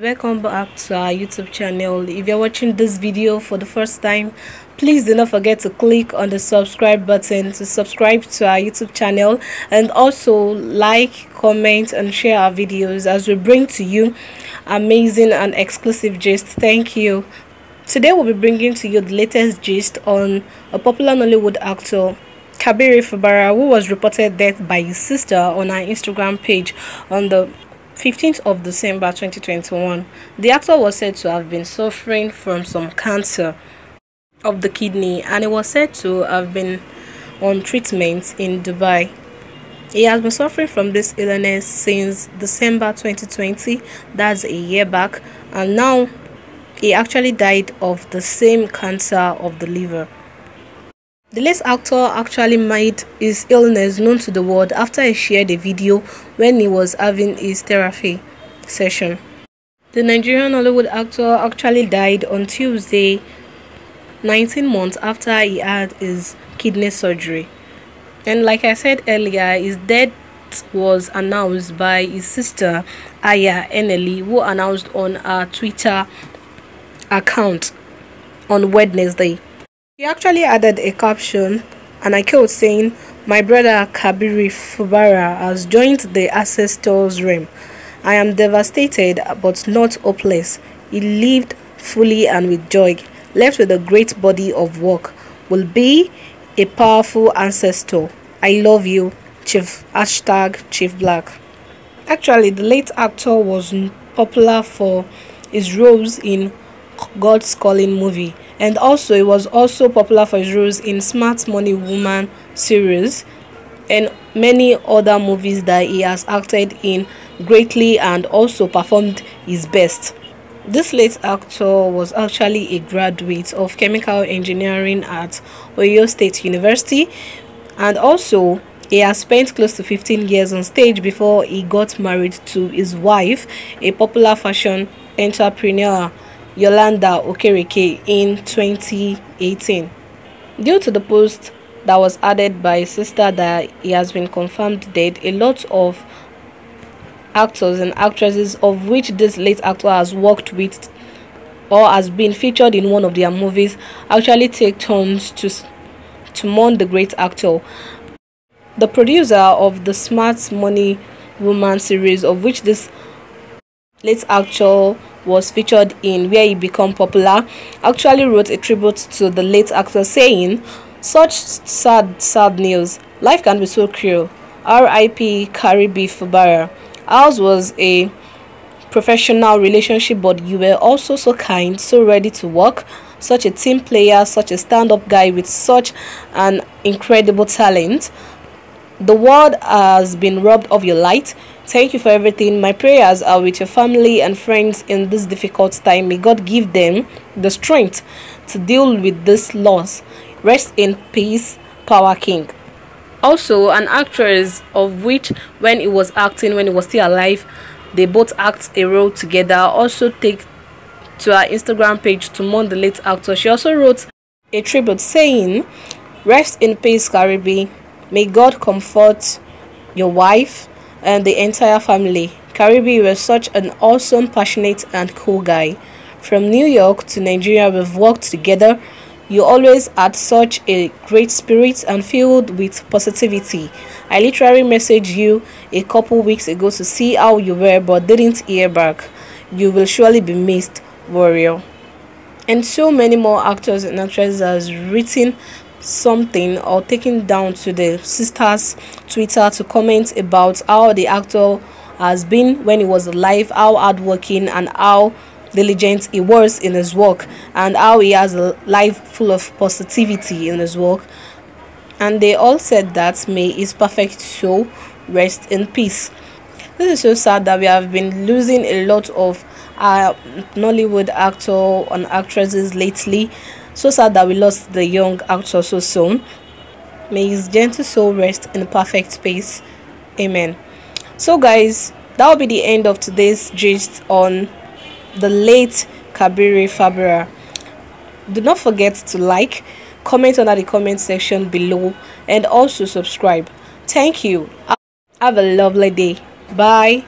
welcome back to our youtube channel. If you're watching this video for the first time please do not forget to click on the subscribe button to subscribe to our youtube channel and also like comment and share our videos as we bring to you amazing and exclusive gist. Thank you. Today we'll be bringing to you the latest gist on a popular nollywood actor Kabiri Fubara, who was reported dead by his sister on her Instagram page on the 15th of December 2021. The actor was said to have been suffering from some cancer of the kidney and he was said to have been on treatment in Dubai. He has been suffering from this illness since December 2020, that's a year back, and now he actually died of the same cancer of the liver. The late actor actually made his illness known to the world after he shared a video when he was having his therapy session. The Nigerian Hollywood actor actually died on Tuesday, 19 months after he had his kidney surgery. And like I said earlier, his death was announced by his sister Aya Eneli, who announced on her Twitter account on Wednesday. He actually added a caption, and I quote saying, My brother Kabiri Fubara has joined the ancestors' realm. I am devastated but not hopeless. He lived fully and with joy, left with a great body of work, will be a powerful ancestor. I love you, Chief hashtag Chief Black. Actually, the late actor was popular for his roles in God's Calling movie and also he was also popular for his roles in Smart Money Woman series and many other movies that he has acted in greatly and also performed his best. This late actor was actually a graduate of chemical engineering at Ohio State University and also he has spent close to 15 years on stage before he got married to his wife, a popular fashion entrepreneur Yolanda Okereke in 2018. Due to the post that was added by his sister that he has been confirmed dead, a lot of actors and actresses of which this late actor has worked with or has been featured in one of their movies actually take turns to to mourn the great actor. The producer of the Smart Money Woman series of which this late actor was featured in Where He Become Popular, actually wrote a tribute to the late actor saying, Such sad, sad news. Life can be so cruel. R.I.P. Karibi Fubara. Ours was a professional relationship, but you were also so kind, so ready to work, such a team player, such a stand up guy with such an incredible talent. The world has been robbed of your light. Thank you for everything. My prayers are with your family and friends in this difficult time. May God give them the strength to deal with this loss. Rest in peace, Power King. Also, an actress of which, when he was acting, when he was still alive, they both act a role together. Also, take to her Instagram page to mourn the late actor. She also wrote a tribute saying, Rest in peace, Caribbean. May God comfort your wife and the entire family. Karibi was such an awesome, passionate, and cool guy. From New York to Nigeria, we've worked together. You always had such a great spirit and filled with positivity. I literally messaged you a couple weeks ago to see how you were, but didn't hear back. You will surely be missed, warrior. And so many more actors and actresses has written something or taken down to the sister's Twitter to comment about how the actor has been when he was alive, how hardworking and how diligent he was in his work, and how he has a life full of positivity in his work. And they all said that may his perfect soul rest in peace. This is so sad that we have been losing a lot of our Nollywood actor and actresses lately so sad that we lost the young actor so soon. May his gentle soul rest in a perfect peace. Amen. So, guys, that will be the end of today's gist on the late Kabiri Fabra. Do not forget to like, comment under the comment section below, and also subscribe. Thank you. Have a lovely day. Bye.